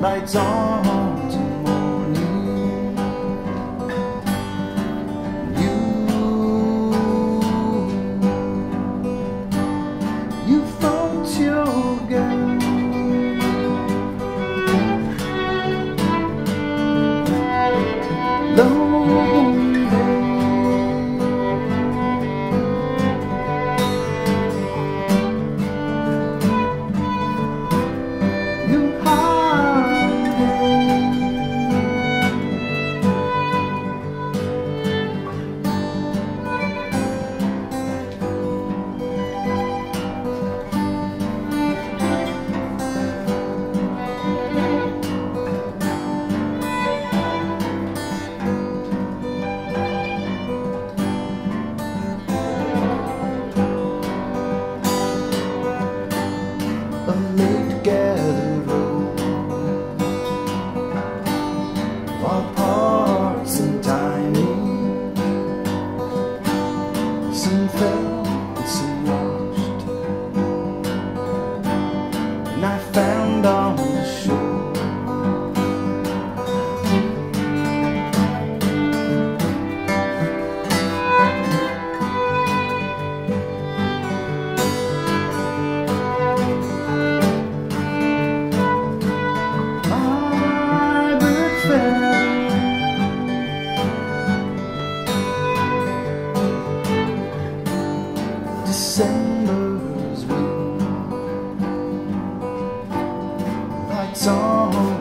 来找。Some fell song.